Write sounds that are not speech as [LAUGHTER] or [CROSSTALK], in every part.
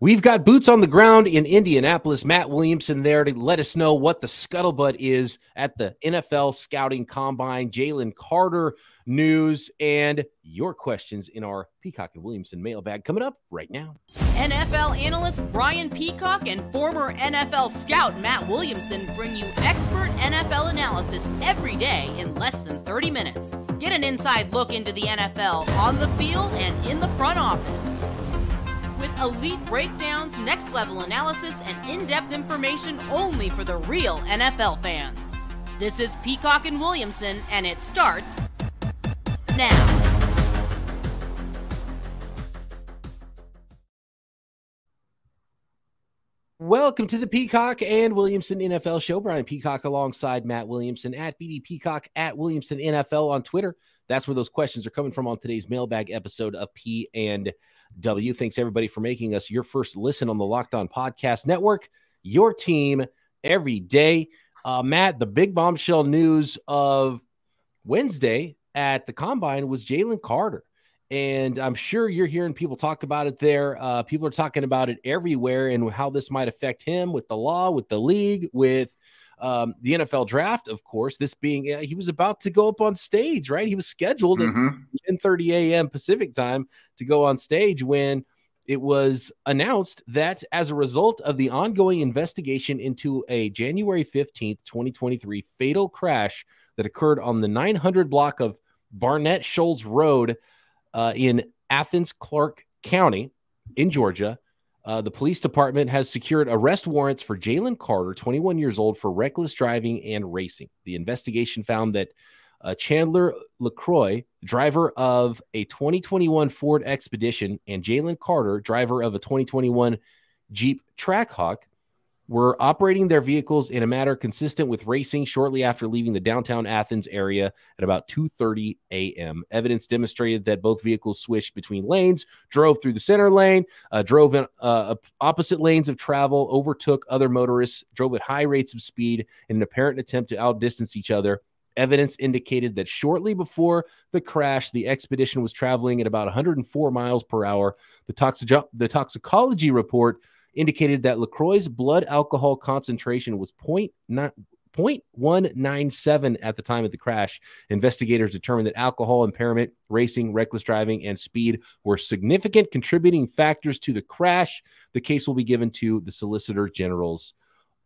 We've got boots on the ground in Indianapolis. Matt Williamson there to let us know what the scuttlebutt is at the NFL Scouting Combine. Jalen Carter news and your questions in our Peacock and Williamson mailbag coming up right now. NFL analyst Brian Peacock and former NFL scout Matt Williamson bring you expert NFL analysis every day in less than 30 minutes. Get an inside look into the NFL on the field and in the front office elite breakdowns, next level analysis, and in depth information only for the real NFL fans. This is Peacock and Williamson, and it starts now. Welcome to the Peacock and Williamson NFL show. Brian Peacock alongside Matt Williamson at BD Peacock at Williamson NFL on Twitter. That's where those questions are coming from on today's mailbag episode of P and W. Thanks everybody for making us your first listen on the Locked On Podcast Network. Your team every day. Uh, Matt, the big bombshell news of Wednesday at the combine was Jalen Carter. And I'm sure you're hearing people talk about it there. Uh, people are talking about it everywhere and how this might affect him with the law, with the league, with um, the NFL draft, of course. This being uh, he was about to go up on stage, right? He was scheduled mm-hmm. at 10:30 a.m. Pacific time to go on stage when it was announced that as a result of the ongoing investigation into a January 15th, 2023 fatal crash that occurred on the 900 block of Barnett Shoals Road uh, in Athens, Clarke County in Georgia, uh, the police department has secured arrest warrants for Jalen Carter, 21 years old, for reckless driving and racing. The investigation found that uh, Chandler LeCroy, driver of a 2021 Ford Expedition, and Jalen Carter, driver of a 2021 Jeep Trackhawk, were operating their vehicles in a manner consistent with racing shortly after leaving the downtown Athens area at about 2:30 a.m. Evidence demonstrated that both vehicles switched between lanes, drove through the center lane, uh, drove in uh, opposite lanes of travel, overtook other motorists, drove at high rates of speed in an apparent attempt to outdistance each other. Evidence indicated that shortly before the crash, the expedition was traveling at about 104 miles per hour. The, toxic- the toxicology report indicated that LeCroy's blood alcohol concentration was 0.197 at the time of the crash. Investigators determined that alcohol impairment, racing, reckless driving, and speed were significant contributing factors to the crash. The case will be given to the Solicitor General's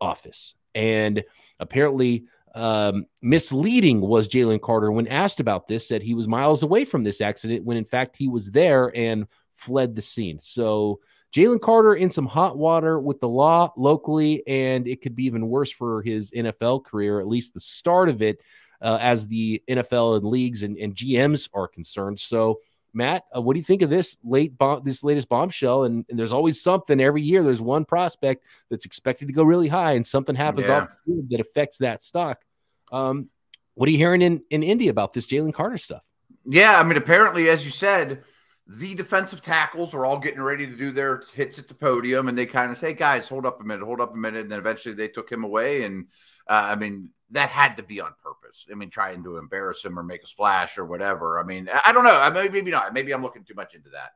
office. And apparently, um, misleading was Jalen Carter when asked about this, said he was miles away from this accident when in fact he was there and fled the scene. So Jalen Carter in some hot water with the law locally, and it could be even worse for his NFL career, at least the start of it, uh, as the NFL and leagues and, and GMs are concerned. So, Matt, uh, what do you think of this late bomb, this latest bombshell? And, and, there's always something every year. There's one prospect that's expected to go really high, and something happens yeah. off the field that affects that stock. Um, what are you hearing in in Indy about this Jalen Carter stuff? Yeah, I mean, apparently, as you said, the defensive tackles are all getting ready to do their hits at the podium, and they kind of say, "Guys, hold up a minute, hold up a minute," and then eventually they took him away. And uh, I mean, that had to be on purpose. I mean, trying to embarrass him or make a splash or whatever. I mean, I don't know. I mean, maybe not. Maybe I'm looking too much into that.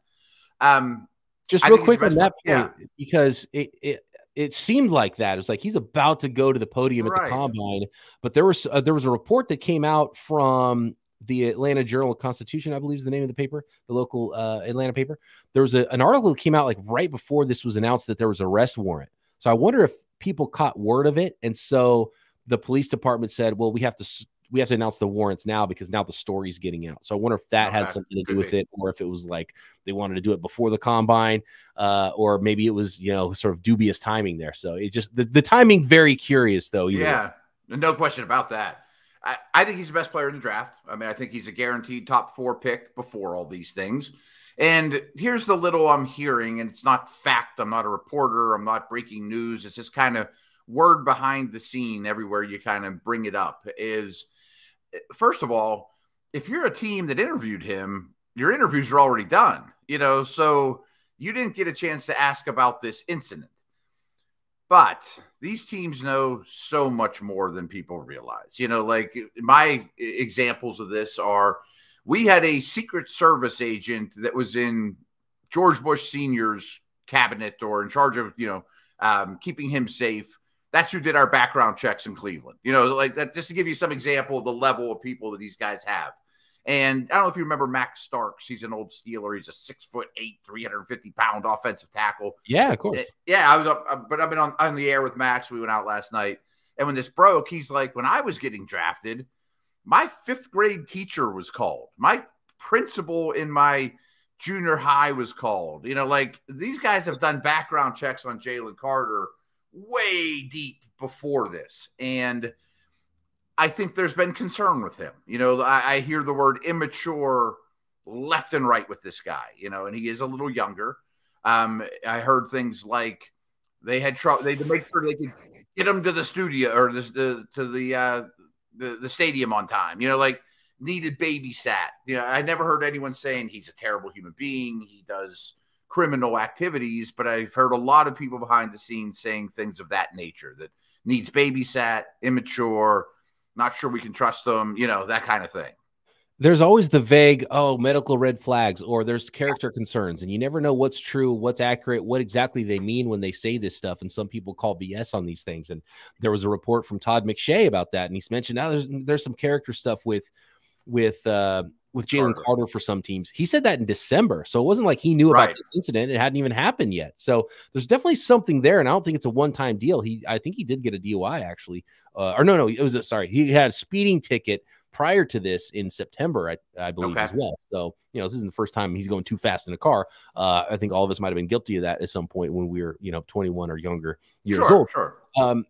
Um, just real quick on that point, yeah. because it, it it seemed like that. It was like he's about to go to the podium right. at the combine, but there was uh, there was a report that came out from the Atlanta Journal Constitution, I believe is the name of the paper, the local uh, Atlanta paper. There was a, an article that came out like right before this was announced that there was arrest warrant. So I wonder if people caught word of it, and so the police department said, "Well, we have to we have to announce the warrants now because now the story's getting out." So I wonder if that okay. had something to do with it, or if it was like they wanted to do it before the combine, uh, or maybe it was you know sort of dubious timing there. So it just the, the timing very curious though. Yeah, way. no question about that. I, I think he's the best player in the draft. I mean, I think he's a guaranteed top four pick before all these things. And here's the little I'm hearing, and it's not fact. I'm not a reporter. I'm not breaking news. It's just kind of word behind the scene everywhere you kind of bring it up. Is first of all, if you're a team that interviewed him, your interviews are already done, you know, so you didn't get a chance to ask about this incident. But these teams know so much more than people realize. You know, like my examples of this are we had a Secret Service agent that was in George Bush Sr.'s cabinet or in charge of you know um, keeping him safe. That's who did our background checks in Cleveland. You know, like that, just to give you some example of the level of people that these guys have. And I don't know if you remember Max Starks. He's an old Steeler. He's a six foot eight, 350 pound offensive tackle. Yeah, of course. Yeah, I was up, uh, but I've been on, on the air with Max. We went out last night. And when this broke, he's like, when I was getting drafted, my fifth grade teacher was called. My principal in my junior high was called. You know, like these guys have done background checks on Jalen Carter way deep before this. And I think there's been concern with him. You know, I, I, hear the word immature left and right with this guy, you know, and he is a little younger. Um, I heard things like they had trouble, they had to make sure they could get him to the studio or the, the to the, uh, the, the stadium on time, you know, like needed babysat. You know, I never heard anyone saying he's a terrible human being. He does criminal activities, but I've heard a lot of people behind the scenes saying things of that nature that needs babysat, immature, not sure we can trust them, you know, that kind of thing. There's always the vague, oh, medical red flags, or there's character concerns, and you never know what's true, what's accurate, what exactly they mean when they say this stuff. And some people call BS on these things. And there was a report from Todd McShay about that, and he's mentioned now there's there's some character stuff with with uh, with Jalen Carter. Carter. for some teams. He said that in December, so it wasn't like he knew right. about this incident. It hadn't even happened yet. So there's definitely something there, and I don't think it's a one time deal. He, I think he did get a DUI actually, uh, or no, no, it was a, sorry, he had a speeding ticket prior to this in September, I, I believe okay. as well. So you know, this isn't the first time he's going too fast in a car. Uh, I think all of us might have been guilty of that at some point when we were, you know, 21 or younger years sure, old. Sure. Um,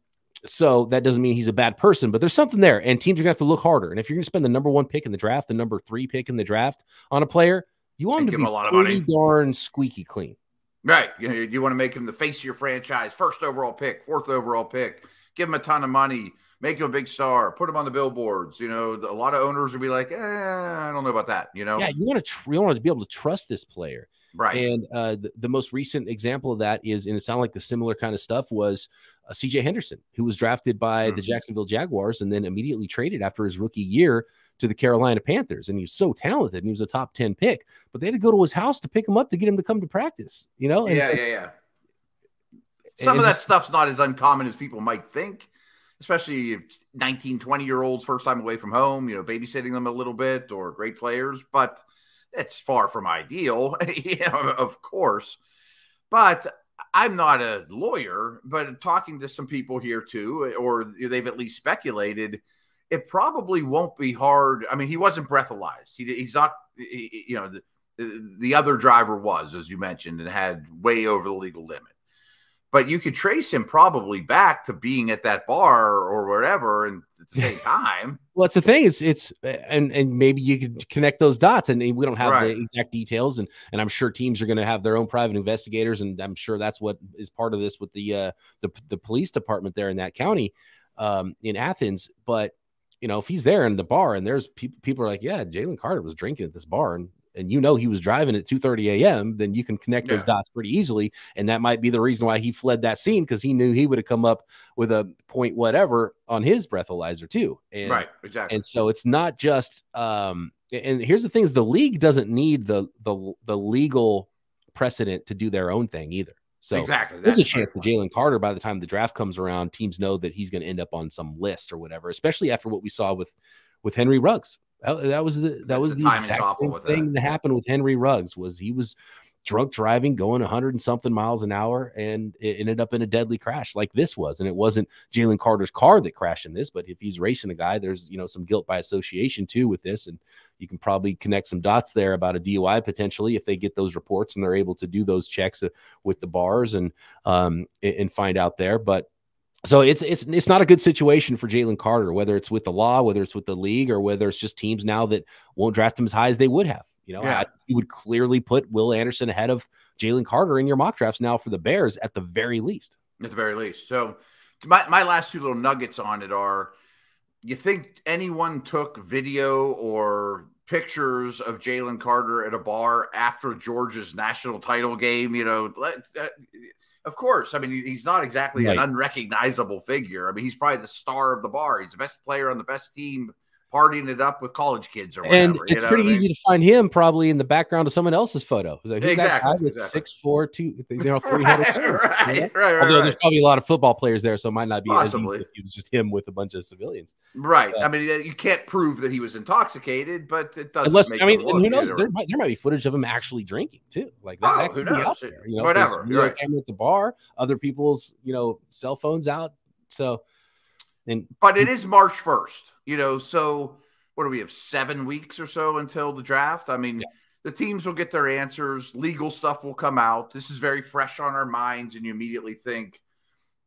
so that doesn't mean he's a bad person, but there's something there, and teams are gonna have to look harder. And if you're gonna spend the number one pick in the draft, the number three pick in the draft on a player, you want him to be a lot of money. darn squeaky clean. Right. You, you want to make him the face of your franchise, first overall pick, fourth overall pick, give him a ton of money, make him a big star, put him on the billboards. You know, a lot of owners would be like, eh, I don't know about that. You know, yeah, you want to you want to be able to trust this player. Right. And uh, the, the, most recent example of that is, and it sounded like the similar kind of stuff was uh, CJ Henderson, who was drafted by mm-hmm. the Jacksonville Jaguars and then immediately traded after his rookie year to the Carolina Panthers. And he was so talented and he was a top 10 pick, but they had to go to his house to pick him up to get him to come to practice, you know? And yeah, yeah, yeah. Some of that stuff's not as uncommon as people might think, especially 19, 20 year olds, first time away from home, you know, babysitting them a little bit or great players. But it's far from ideal, [LAUGHS] know, of course. But I'm not a lawyer, but talking to some people here too, or they've at least speculated, it probably won't be hard. I mean, he wasn't breathalyzed. He, he's not, he, you know, the, the other driver was, as you mentioned, and had way over the legal limit but you could trace him probably back to being at that bar or whatever and at the [LAUGHS] same time well that's the thing it's it's and and maybe you could connect those dots and we don't have right. the exact details and and i'm sure teams are going to have their own private investigators and i'm sure that's what is part of this with the uh the, the police department there in that county um in athens but you know if he's there in the bar and there's people people are like yeah jalen carter was drinking at this bar and and you know he was driving at 2:30 a.m., then you can connect yeah. those dots pretty easily, and that might be the reason why he fled that scene because he knew he would have come up with a point whatever on his breathalyzer too. And, right, exactly. And so it's not just. Um, and here's the thing: is the league doesn't need the the the legal precedent to do their own thing either. So exactly, there's a chance that Jalen Carter, by the time the draft comes around, teams know that he's going to end up on some list or whatever. Especially after what we saw with with Henry Ruggs. That, that was the that was the, the exact thing that. that happened with Henry Ruggs was he was drunk driving going 100 and something miles an hour and it ended up in a deadly crash like this was. And it wasn't jalen carter's car that crashed in this but if he's racing a guy there's you know some guilt by association too with this. And you can probably connect some dots there about a dui potentially if they get those reports and they're able to do those checks uh, with the bars and um and find out there. But so it's it's it's not a good situation for Jalen Carter, whether it's with the law, whether it's with the league, or whether it's just teams now that won't draft him as high as they would have. You know, yeah. you would clearly put Will Anderson ahead of Jalen Carter in your mock drafts now for the Bears at the very least. At the very least. So my, my last two little nuggets on it are you think anyone took video or pictures of Jalen Carter at a bar after Georgia's national title game? You know, uh, of course. I mean, he's not exactly right. an unrecognizable figure. I mean, he's probably the star of the bar. He's the best player on the best team partying it up with college kids or whatever. And it's pretty easy mean? to find him probably in the background of someone else's photo. Like, exactly. exactly. six four two, you know, three hundred. right, right, right, Although right. there's probably a lot of football players there, so it might not be possibly. It was just him with a bunch of civilians. Right. Uh, I mean, you can't prove that he was intoxicated, but it doesn't. Unless I mean, who knows? There might, there might be footage of him actually drinking too. Like that, oh, that who knows? There, you know, whatever. Right. Camera at the bar, other people's you know cell phones out. So, and but it is March first. You know, so what do we have seven weeks or so until the draft? I mean, yeah. the teams will get their answers, legal stuff will come out. This is very fresh on our minds, and you immediately think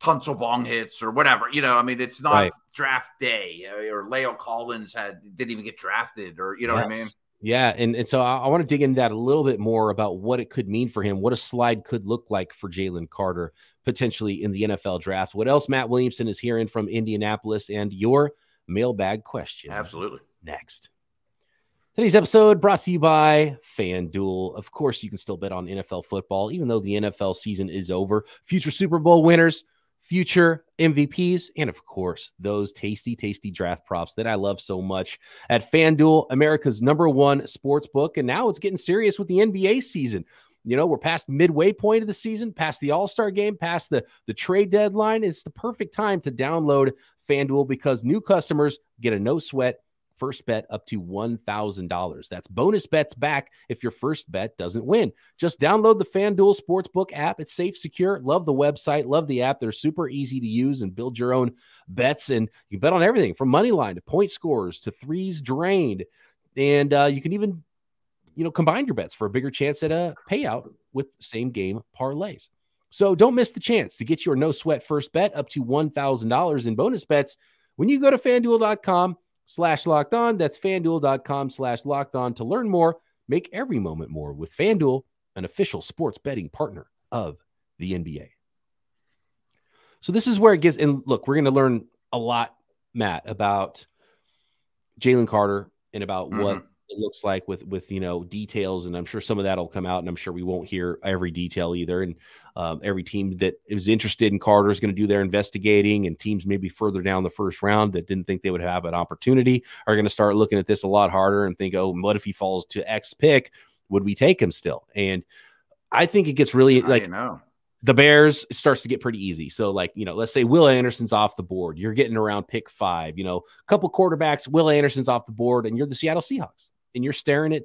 Tunsil bong hits or whatever. You know, I mean, it's not right. draft day uh, or La'el Collins had didn't even get drafted, or you know yes. what I mean. Yeah, and, and so I, I want to dig into that a little bit more about what it could mean for him, what a slide could look like for Jalen Carter potentially in the NFL draft. What else Matt Williamson is hearing from Indianapolis and your mailbag question. Absolutely next. Today's episode brought to you by FanDuel. Of course, you can still bet on NFL football, even though the NFL season is over. Future Super Bowl winners, future MVPs, and of course, those tasty, tasty draft props that I love so much at FanDuel, America's number one sports book. And now it's getting serious with the NBA season. You know, we're past midway point of the season, past the All Star game, past the, the trade deadline. It's the perfect time to download FanDuel because new customers get a no sweat first bet up to $1,000. That's bonus bets back if your first bet doesn't win. Just download the FanDuel Sportsbook app. It's safe, secure. Love the website, love the app. They're super easy to use and build your own bets. And you bet on everything from money line to point scores to threes drained. And uh, you can even, you know, combine your bets for a bigger chance at a payout with same game parlays. So don't miss the chance to get your no sweat first bet up to $1,000 in bonus bets when you go to fanduel.com slash locked on. That's fanduel.com slash locked on to learn more. Make every moment more with FanDuel, an official sports betting partner of the NBA. So this is where it gets, and look, we're going to learn a lot, Matt, about Jalen Carter and about mm-hmm. what it looks like with with you know details and i'm sure some of that will come out and i'm sure we won't hear every detail either and um, every team that is interested in carter is going to do their investigating and teams maybe further down the first round that didn't think they would have an opportunity are going to start looking at this a lot harder and think oh what if he falls to x pick would we take him still and i think it gets really like know the Bears starts to get pretty easy. So, like, you know, let's say Will Anderson's off the board. You're getting around pick five, you know, a couple quarterbacks, Will Anderson's off the board, and you're the Seattle Seahawks and you're staring at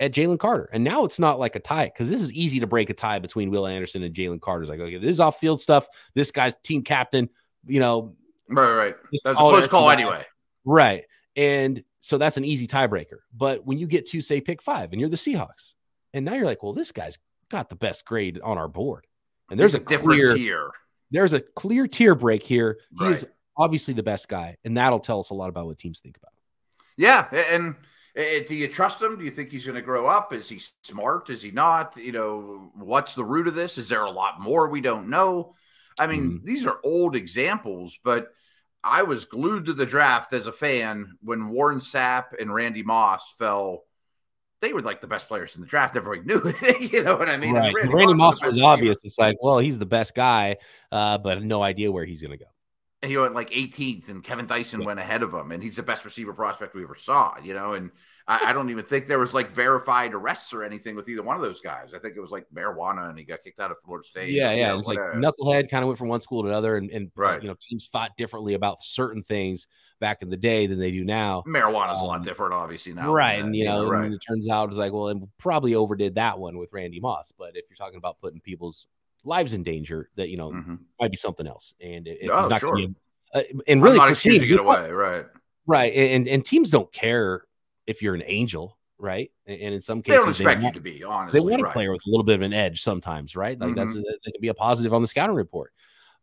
at Jalen Carter. And now it's not like a tie because this is easy to break a tie between Will Anderson and Jalen Carter. It's like, okay, this is off field stuff. This guy's team captain, you know. Right, right. That's a close call anyway. Right. And so that's an easy tiebreaker. But when you get to, say, pick five and you're the Seahawks, and now you're like, well, this guy's got the best grade on our board. And there's a, a different clear, tier. There's a clear tier break here. He's right. obviously the best guy, and that'll tell us a lot about what teams think about. Yeah, and do you trust him? Do you think he's going to grow up? Is he smart? Is he not? You know, what's the root of this? Is there a lot more we don't know? I mean, mm these are old examples, but I was glued to the draft as a fan when Warren Sapp and Randy Moss fell. They were like the best players in the draft. Everybody knew it. [LAUGHS] you know what I mean? Right. Randy, Randy, Moss, Moss was, was obvious. It's like, well, he's the best guy, uh, but no idea where he's going to go he went like 18th, and Kevin Dyson yeah. went ahead of him, and he's the best receiver prospect we ever saw. You know, and I, I, don't even think there was like verified arrests or anything with either one of those guys. I think it was like marijuana, and he got kicked out of Florida State. Yeah, yeah, know, it was whatever. like knucklehead, kind of went from one school to another, and, and right. you know, teams thought differently about certain things back in the day than they do now. Marijuana's um, a lot um, different, obviously now. Right, and you know, right. and it turns out it's like, well, and probably overdid that one with Randy Moss, but if you're talking about putting people's lives in danger, that you know mm-hmm. might be something else, and it, oh, it's not sure. to uh, and really, not teams, get away, right? Right, and and teams don't care if you're an angel, right? And, in some cases, they don't expect they want, you to be honest. They want right. a player with a little bit of an edge sometimes, right? Like mm-hmm. that's a, that can be a positive on the scouting report,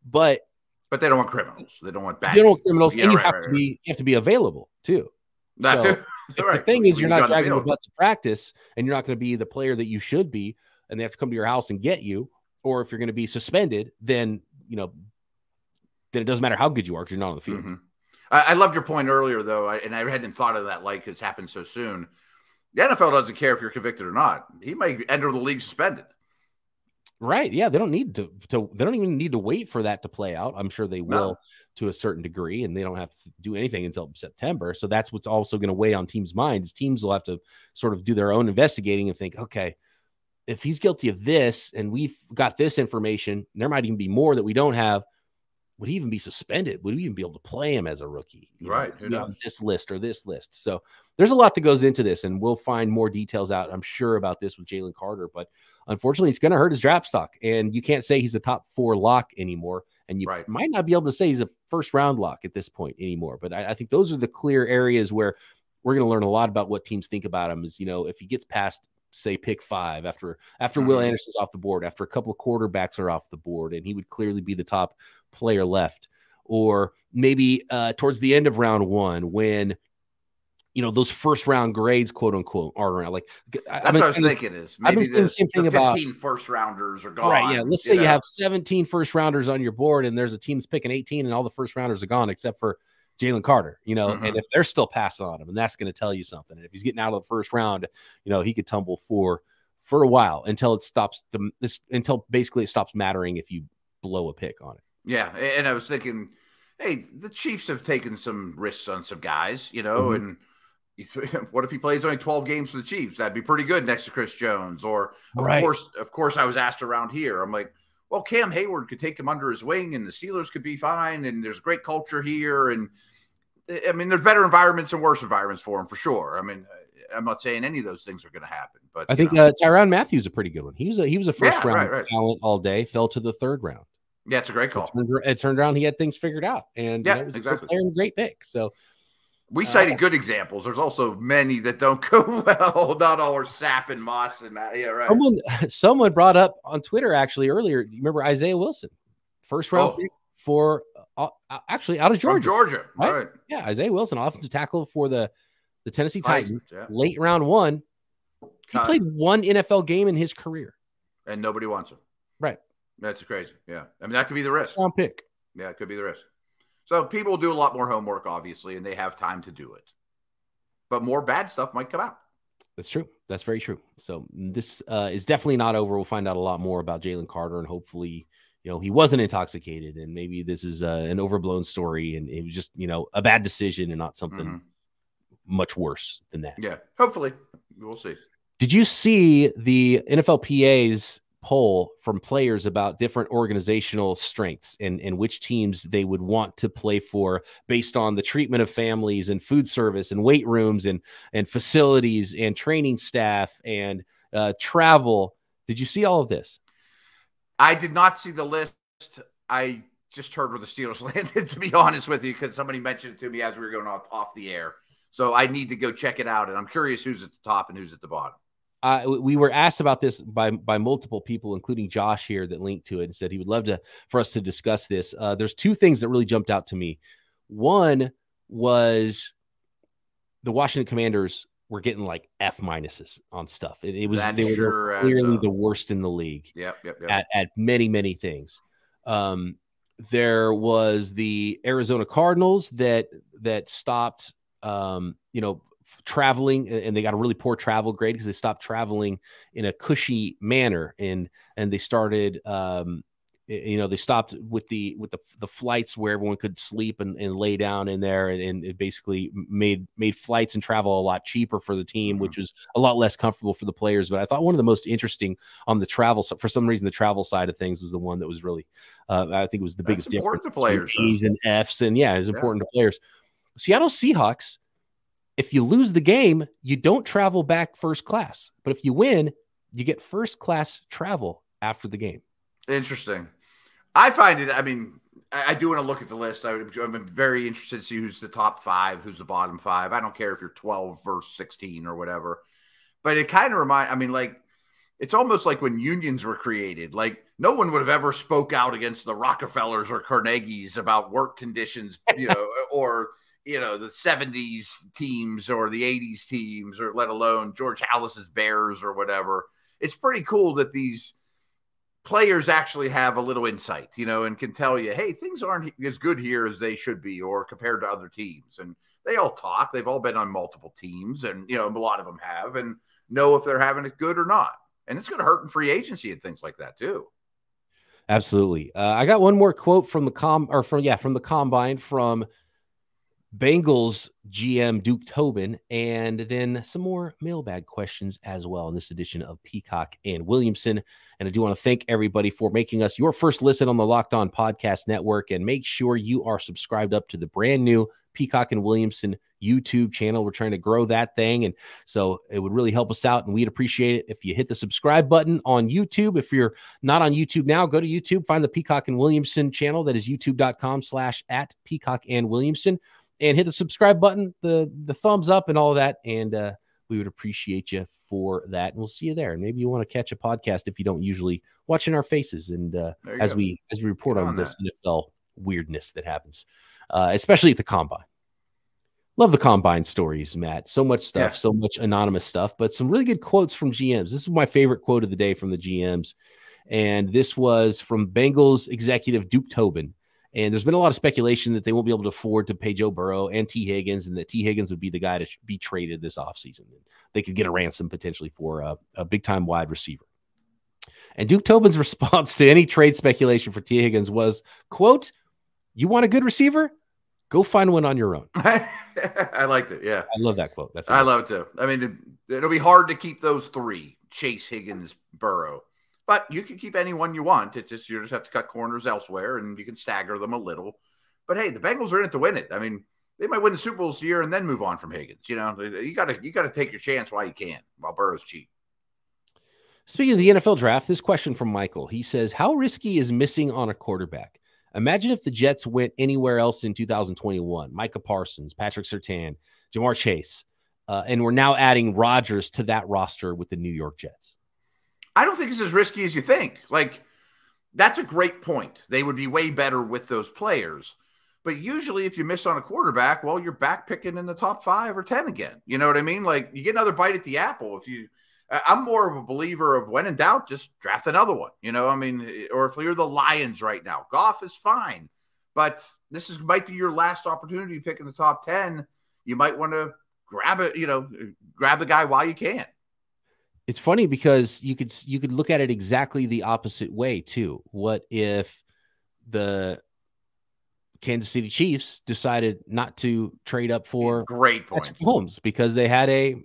but but they don't want criminals. They don't want bad. They don't want criminals, yeah, and you right, have right, to be you have to be available too. That so, too. [LAUGHS] the thing is, you're not dragging the butts to practice, and you're not going to be the player that you should be, and they have to come to your house and get you. Or if you're going to be suspended, then you know then it doesn't matter how good you are because you're not on the field. Mm-hmm. I, I, loved your point earlier, though, and I hadn't thought of that like it's happened so soon. The NFL doesn't care if you're convicted or not. He might enter the league suspended. Right. Yeah. They don't need to, to they don't even need to wait for that to play out. I'm sure they will no. to a certain degree, and they don't have to do anything until September. So that's what's also going to weigh on teams' minds. Teams will have to sort of do their own investigating and think, okay, if he's guilty of this and we've got this information, there might even be more that we don't have would he even be suspended? Would we even be able to play him as a rookie? right. on this list or this list. So there's a lot that goes into this, and we'll find more details out, I'm sure, about this with Jalen Carter. But unfortunately, it's going to hurt his draft stock. And you can't say he's a top four lock anymore. And you right. might not be able to say he's a first round lock at this point anymore. But I, I think those are the clear areas where we're going to learn a lot about what teams think about him. Is you know if he gets past say pick five after after mm-hmm. Will Anderson's off the board, after a couple of quarterbacks are off the board, and he would clearly be the top player left. Or maybe uh, towards the end of round one when you know those first round grades, quote unquote, are around. Like that's what I was thinking is maybe I've been saying the, the same thing about first rounders are gone. Right? Yeah. Let's say you, know? you have 17 first rounders on your board, and there's a team's picking 18, and all the first rounders are gone except for Jalen Carter, you know, mm-hmm. and if they're still passing on him, and that's going to tell you something. And if he's getting out of the first round, you know, he could tumble for for a while until it stops the this until basically it stops mattering if you blow a pick on it. Yeah, and I was thinking, hey, the Chiefs have taken some risks on some guys, you know, mm-hmm. and [LAUGHS] what if he plays only 12 games for the Chiefs? That'd be pretty good next to Chris Jones. Or of right. course, of course, I was asked around here. I'm like, well, Cam Heyward could take him under his wing and the Steelers could be fine. And there's great culture here. And I mean, there's better environments and worse environments for him for sure. I mean, I'm not saying any of those things are going to happen, but I think uh, Tyrann Mathieu is a pretty good one. He was a he was a first yeah, round right, right. talent all day, fell to the third round. Yeah, it's a great call. It turned, it turned around, he had things figured out, and yeah, you know, was exactly. a great, great pick. So we cited uh, good examples. There's also many that don't [LAUGHS] go well. Not all are Sapp and Moss and that. Yeah, right. Someone, [LAUGHS] someone brought up on Twitter actually earlier. You remember Isaiah Wilson, first round oh. pick for uh, uh, actually out of Georgia. From Georgia, right? right? Yeah, Isaiah Wilson, offensive tackle for the the Tennessee Titans, yeah. late round one. He Cut. played one NFL game in his career, and nobody wants him. Right. That's crazy. Yeah, I mean that could be the risk. Round pick. Yeah, it could be the risk. So people do a lot more homework, obviously, and they have time to do it. But more bad stuff might come out. That's true. That's very true. So this uh, is definitely not over. We'll find out a lot more about Jalen Carter, and hopefully, you know, he wasn't intoxicated, and maybe this is uh, an overblown story, and it was just you know a bad decision and not something mm-hmm. much worse than that. Yeah, hopefully, we'll see. Did you see the NFLPA's poll from players about different organizational strengths and, and which teams they would want to play for based on the treatment of families and food service and weight rooms and, and facilities and training staff and uh, travel. Did you see all of this? I did not see the list. I just heard where the Steelers [LAUGHS] landed, to be honest with you, because somebody mentioned it to me as we were going off, off the air. So I need to go check it out. And I'm curious who's at the top and who's at the bottom uh, we were asked about this by by multiple people, including Josh here, that linked to it and said he would love to for us to discuss this. Uh, there's two things that really jumped out to me. One was the Washington Commanders were getting like F minuses on stuff. It, it was they were clearly the worst in the league. Yep, yep, yep. At, at many many things. Um, there was the Arizona Cardinals that that stopped um, you know traveling and they got a really poor travel grade because they stopped traveling in a cushy manner and and they started um you know they stopped with the with the, the flights where everyone could sleep and, and lay down in there and, and, it basically made made flights and travel a lot cheaper for the team mm-hmm. which was a lot less comfortable for the players but i thought one of the most interesting on the travel for some reason the travel side of things was the one that was really uh, i think it was the That's biggest difference to players e's and f's and yeah it was important yeah. to players seattle seahawks if you lose the game, you don't travel back first class. But if you win, you get first class travel after the game. Interesting. I find it, I mean, I, do want to look at the list. I am very interested to see who's the top five, who's the bottom five. I don't care if you're 12 versus 16 or whatever. But it kind of reminds, I mean, like, it's almost like when unions were created. Like, no one would have ever spoke out against the Rockefellers or Carnegies about work conditions, you know, [LAUGHS] or you know the 70s teams or the 80s teams or let alone george halas's bears or whatever it's pretty cool that these players actually have a little insight you know and can tell you hey things aren't as good here as they should be or compared to other teams and they all talk they've all been on multiple teams and you know a lot of them have and know if they're having it good or not and it's going to hurt in free agency and things like that too. Absolutely. Uh, I got one more quote from the com or from yeah from the combine from Bengals GM Duke Tobin, and then some more mailbag questions as well in this edition of Peacock and Williamson. And I do want to thank everybody for making us your first listen on the Locked On Podcast Network. And make sure you are subscribed up to the brand new Peacock and Williamson YouTube channel. We're trying to grow that thing. And so it would really help us out. And we'd appreciate it if you hit the subscribe button on YouTube. If you're not on YouTube now, go to YouTube, find the Peacock and Williamson channel. That is youtube.com slash at Peacock and Williamson and hit the subscribe button, the the thumbs up, and all that. And uh, we would appreciate you for that. And we'll see you there. And maybe you want to catch a podcast if you don't usually watch in our faces. And uh, as go. we as we report on, on, this NFL weirdness that happens, uh, especially at the combine. Love the combine stories, Matt. So much stuff, yeah. so much anonymous stuff, but some really good quotes from GMs. This is my favorite quote of the day from the GMs. And this was from Bengals executive Duke Tobin. And there's been a lot of speculation that they won't be able to afford to pay Joe Burrow and Tee Higgins, and that Tee Higgins would be the guy to be traded this offseason. They could get a ransom potentially for a, a big time wide receiver. And Duke Tobin's [LAUGHS] response to any trade speculation for Tee Higgins was, quote, you want a good receiver? Go find one on your own. [LAUGHS] I liked it. Yeah. I love that quote. That's I love it too. I mean, it, will be hard to keep those three Chase, Higgins, Burrow. But you can keep anyone you want. It just you just have to cut corners elsewhere, and you can stagger them a little. But hey, the Bengals are in it to win it. I mean, they might win the Super Bowl this year and then move on from Higgins. You know, you got to you got to take your chance while you can, while Burrow's cheap. Speaking of the NFL draft, this question from Michael. He says, "How risky is missing on a quarterback? Imagine if the Jets went anywhere else in 2021. Micah Parsons, Patrick Surtain, Ja'Marr Chase, uh, and we're now adding Rodgers to that roster with the New York Jets." I don't think it's as risky as you think. Like, that's a great point. They would be way better with those players. But usually, if you miss on a quarterback, well, you're back picking in the top five or 10 again. You know what I mean? Like, you get another bite at the apple. If you, I'm more of a believer of when in doubt, just draft another one. You know, I mean, or if you're the Lions right now, golf is fine. But this is might be your last opportunity to pick in the top 10. You might want to grab it, you know, grab the guy while you can it's funny because you could you could look at it exactly the opposite way too. What if the Kansas City Chiefs decided not to trade up for great point Holmes because they had a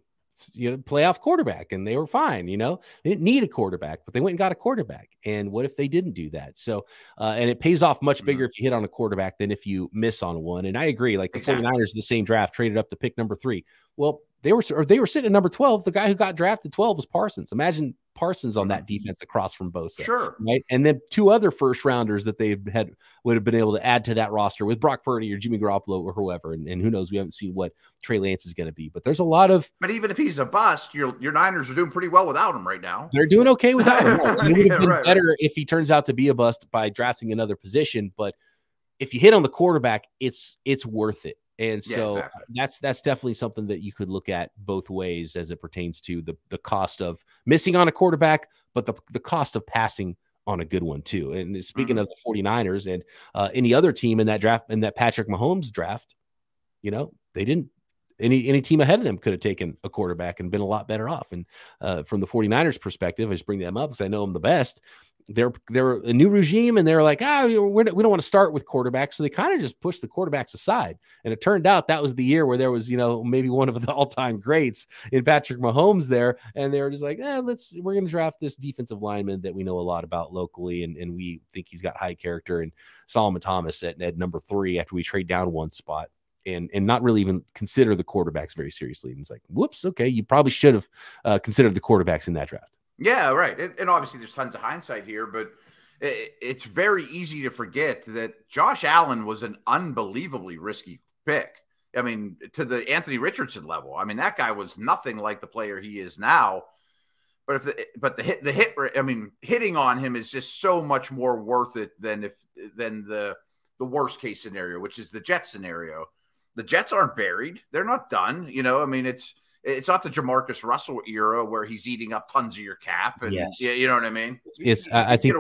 you know playoff quarterback and they were fine you know they didn't need a quarterback but they went and got a quarterback and what if they didn't do that so uh, and it pays off much mm-hmm. bigger mm-hmm. if you hit on a quarterback than if you miss on one and i agree like the exactly. 49ers the same draft traded up to pick number three well they were or they were sitting at number 12 the guy who got drafted 12 was parsons imagine Parsons on that mm-hmm. defense across from Bosa. Sure. Right. And then two other first rounders that they had would have been able to add to that roster with Brock Purdy or Jimmy Garoppolo or whoever. And, and who knows? We haven't seen what Trey Lance is going to be. But there's a lot of. But even if he's a bust, your your Niners are doing pretty well without him right now. They're doing okay without him. Right. [LAUGHS] It would have been right, better if he turns out to be a bust by drafting another position. But if you hit on the quarterback, it's it's worth it. And so yeah, exactly. that's that's definitely something that you could look at both ways as it pertains to the the cost of missing on a quarterback, but the the cost of passing on a good one too. And speaking mm-hmm. of the 49ers and uh, any other team in that draft in that Patrick Mahomes draft, you know, they didn't any any team ahead of them could have taken a quarterback and been a lot better off. And uh, from the 49ers perspective, I just bring them up because I know them the best. They're they're a new regime and they're like ah oh, we don't want to start with quarterbacks. So they kind of just pushed the quarterbacks aside. And it turned out that was the year where there was you know maybe one of the [LAUGHS] all-time greats in Patrick Mahomes there. And they were just like eh, let's we're going to draft this defensive lineman that we know a lot about locally and, and we think he's got high character. And Solomon Thomas at, at number three after we trade down one spot and and not really even consider the quarterbacks very seriously and it's like whoops okay you probably should have uh, considered the quarterbacks in that draft yeah, right. And, and obviously, there's tons of hindsight here, but it, it's very easy to forget that Josh Allen was an unbelievably risky pick. I mean, to the Anthony Richardson level. I mean, that guy was nothing like the player he is now. But if the but the hit the hit I mean, hitting on him is just so much more worth it than if than the the worst case scenario, which is the Jets scenario. The Jets aren't buried; they're not done. You know, I mean, it's it's not the JaMarcus Russell era where he's eating up tons of your cap. And yes. you know what I mean? It's, I think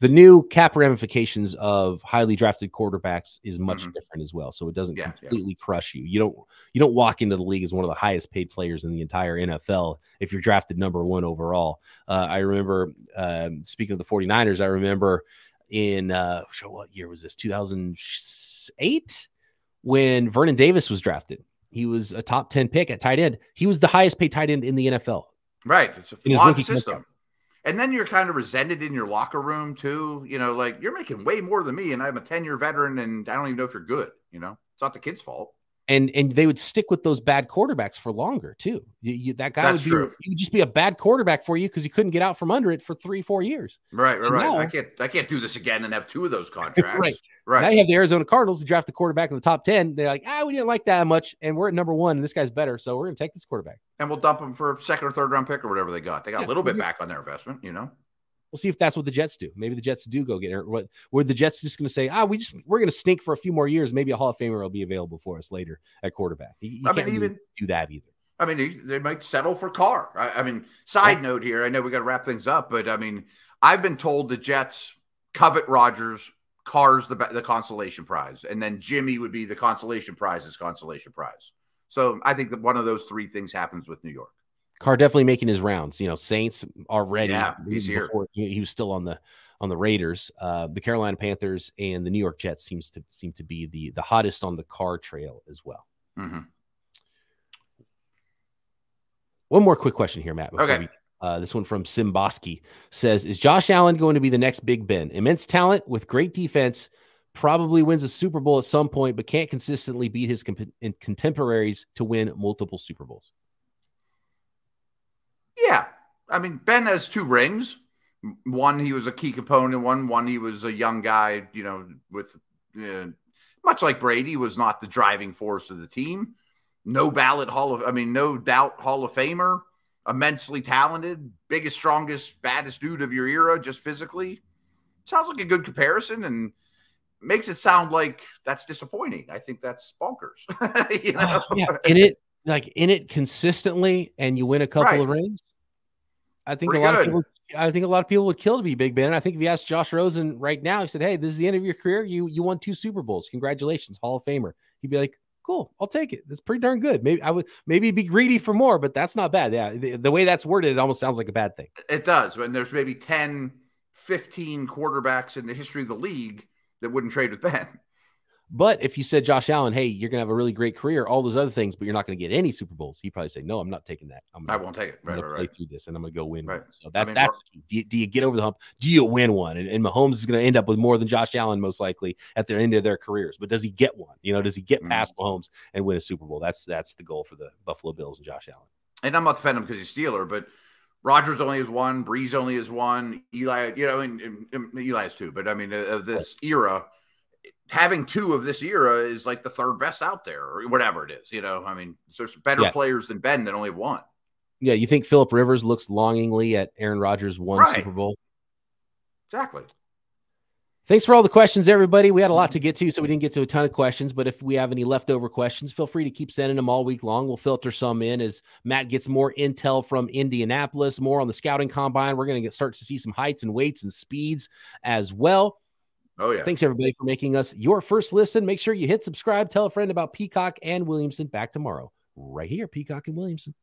the new cap ramifications of highly drafted quarterbacks is much mm-hmm. different as well. So it doesn't yeah, completely yeah. crush you. You don't you don't walk into the league as one of the highest paid players in the entire NFL if you're drafted number one overall. Uh, I remember uh, speaking of the 49ers, I remember in uh, what year was this? 2008 when Vernon Davis was drafted. He was a top 10 pick at tight end. He was the highest paid tight end in the NFL. Right. It's a flawed system. And then you're kind of resented in your locker room too. You know, like you're making way more than me, and I'm a 10 year veteran, and I don't even know if you're good. You know, it's not the kid's fault. And and they would stick with those bad quarterbacks for longer too. You, you, that guy That's would be true. he would just be a bad quarterback for you because you couldn't get out from under it for three four years. Right, right, right. Now, I can't I can't do this again and have two of those [LAUGHS] contracts. right, right. Now you have the Arizona Cardinals to draft the quarterback in the top ten. They're like, ah, we didn't like that much, and we're at number one, and this guy's better, so we're gonna take this quarterback. And we'll dump him for a second or third round pick or whatever they got. They got yeah, a little bit back on their investment, you know. We'll see if that's what the Jets do. Maybe the Jets do go get it. What were the Jets just going to say? Ah, we just we're going to stink for a few more years. Maybe a Hall of Famer will be available for us later at quarterback. You, you I mean, even do that either. I mean, they might settle for Carr. I, I mean, side yeah. note here. I know we got to wrap things up, but I mean, I've been told the Jets covet Rodgers. Carr's the the consolation prize, and then Jimmy would be the consolation prize's consolation prize. So I think that one of those three things happens with New York. Carr definitely making his rounds. You know, Saints already. Yeah, he's before, here. He was still on the on the Raiders. Uh, the Carolina Panthers and the New York Jets seems to seem to be the the hottest on the Carr trail as well. Mm-hmm. One more quick question here, Matt. Okay. We, uh, this one from Simboski says: Is Josh Allen going to be the next Big Ben? Immense talent with great defense, probably wins a Super Bowl at some point, but can't consistently beat his comp- contemporaries to win multiple Super Bowls. Yeah. I mean, Ben has two rings. One, he was a key component. One, one he was a young guy, you know, with uh, much like Brady was not the driving force of the team. No ballot Hall of, I mean, no doubt Hall of Famer, immensely talented, biggest, strongest, baddest dude of your era, just physically. Sounds like a good comparison and makes it sound like that's disappointing. I think that's bonkers. [LAUGHS] you know? uh, yeah, in it like in it consistently and you win a couple right. of rings. I think Pretty a lot good. of people. I think a lot of people would kill to be Big Ben. I think if you asked Josh Rosen right now, he said, "Hey, this is the end of your career. You you won two Super Bowls. Congratulations, Hall of Famer." He'd be like, "Cool, I'll take it. That's pretty darn good. Maybe I would maybe be greedy for more, but that's not bad. Yeah, the, the way that's worded, it almost sounds like a bad thing. It does. When there's maybe 10, 15 quarterbacks in the history of the league that wouldn't trade with Ben. But if you said Josh Allen, hey, you're gonna have a really great career, all those other things, but you're not gonna get any Super Bowls, he'd probably say, no, I'm not taking that. I'm gonna, I won't take it. Right, I'm gonna right, play right. through this, and I'm gonna go win. Right. One. So that's I mean, that's do you, do you, get over the hump? Do you win one? And, and Mahomes is gonna end up with more than Josh Allen most likely at the end of their careers. But does he get one? You know, does he get mm-hmm. past Mahomes and win a Super Bowl? That's that's the goal for the Buffalo Bills and Josh Allen. And I'm not defending him because he's Steeler, but. Rodgers only has one. Brees only has one. Eli, you know, and, and, and Eli has two. But I mean, of this era, having two of this era is like the third best out there or whatever it is. You know, I mean, there's better yeah. players than Ben that only one. Yeah, you think Philip Rivers looks longingly at Aaron Rodgers' one right. Super Bowl? Exactly. Thanks for all the questions, everybody. We had a lot to get to, so we didn't get to a ton of questions. But if we have any leftover questions, feel free to keep sending them all week long. We'll filter some in as Matt gets more intel from Indianapolis, more on the scouting combine. We're going to get start to see some heights and weights and speeds as well. Oh, yeah. Thanks, everybody, for making us your first listen. Make sure you hit subscribe, tell a friend about Peacock and Williamson. Back tomorrow, right here, Peacock and Williamson.